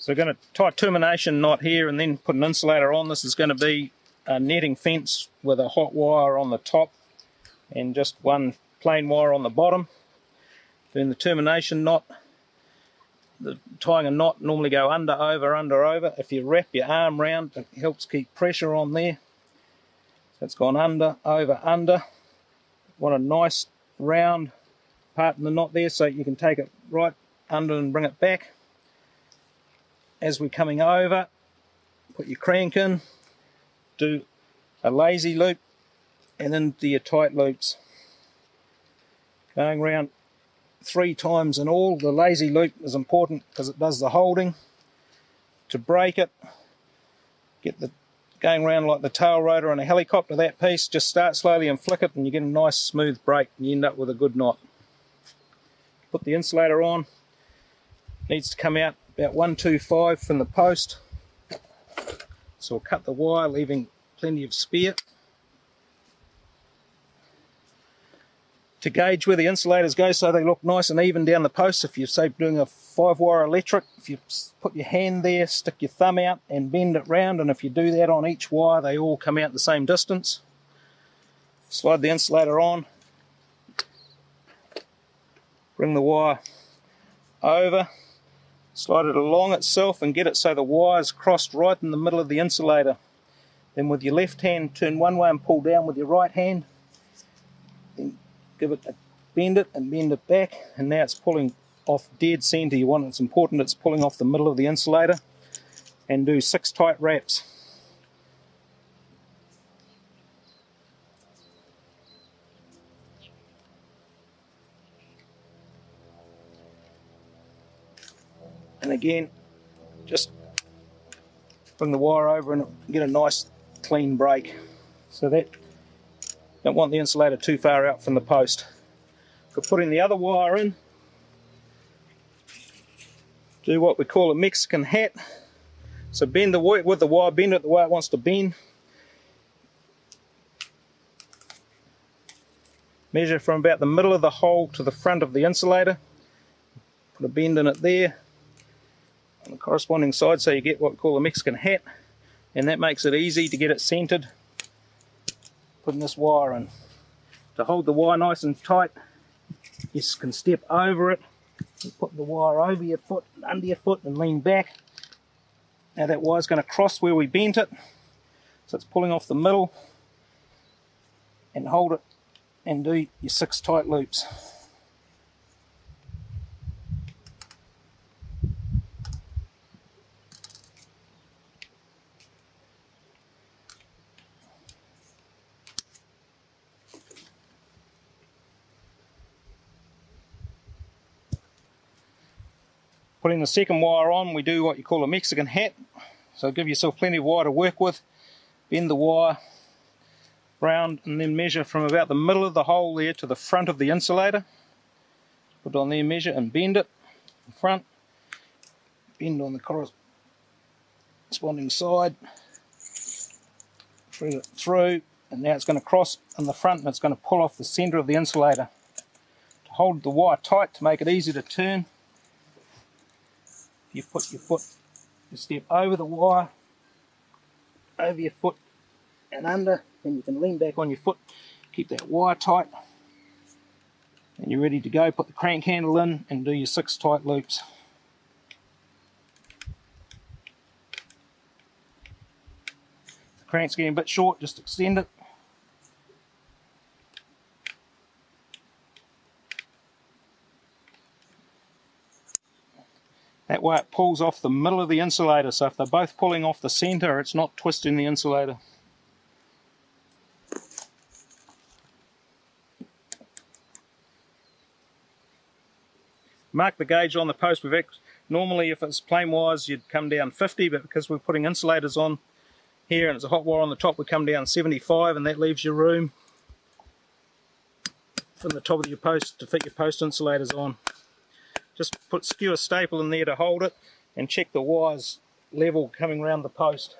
So we're going to tie a termination knot here and then put an insulator on. This is going to be a netting fence with a hot wire on the top and just one plain wire on the bottom. Then the termination knot, the tying a knot normally go under, over, under, over. If you wrap your arm round, it helps keep pressure on there. So it's gone under, over, under. Want a nice round part in the knot there so you can take it right under and bring it back as we're coming over, put your crank in, do a lazy loop, and then do your tight loops. Going around three times in all. The lazy loop is important because it does the holding. To break it, get the going around like the tail rotor on a helicopter, that piece, just start slowly and flick it and you get a nice smooth break and you end up with a good knot. Put the insulator on, needs to come out about 125 from the post. So we'll cut the wire, leaving plenty of spare. To gauge where the insulators go so they look nice and even down the post, if you're say doing a five wire electric, if you put your hand there, stick your thumb out and bend it round, and if you do that on each wire, they all come out the same distance. Slide the insulator on, bring the wire over, slide it along itself and get it so the wire's crossed right in the middle of the insulator. Then with your left hand, turn one way and pull down with your right hand. Then give it a bend it and bend it back. And now it's pulling off dead center. You want it's important it's pulling off the middle of the insulator. And do six tight wraps. And again just bring the wire over and get a nice clean break. So that don't want the insulator too far out from the post. For putting the other wire in. Do what we call a Mexican hat. So bend the wire with the wire bend it the way it wants to bend. Measure from about the middle of the hole to the front of the insulator. Put a bend in it there on the corresponding side so you get what we call a Mexican hat and that makes it easy to get it centered. Putting this wire in. To hold the wire nice and tight you can step over it. Put the wire over your foot under your foot and lean back. Now that wire's going to cross where we bent it so it's pulling off the middle and hold it and do your six tight loops Putting the second wire on, we do what you call a Mexican hat. So give yourself plenty of wire to work with. Bend the wire round and then measure from about the middle of the hole there to the front of the insulator. Put on there, measure and bend it in front. Bend on the corresponding side. Thread it through and now it's going to cross in the front and it's going to pull off the center of the insulator. To hold the wire tight to make it easy to turn you put your foot, you step over the wire, over your foot and under, then you can lean back on your foot, keep that wire tight, and you're ready to go. Put the crank handle in and do your six tight loops. The crank's getting a bit short, just extend it. That way it pulls off the middle of the insulator, so if they're both pulling off the center, it's not twisting the insulator. Mark the gauge on the post. We've normally, if it's plain wires, you'd come down 50, but because we're putting insulators on here and it's a hot wire on the top, we come down 75, and that leaves you room from the top of your post to fit your post insulators on. Just put skewer staple in there to hold it and check the wires level coming around the post.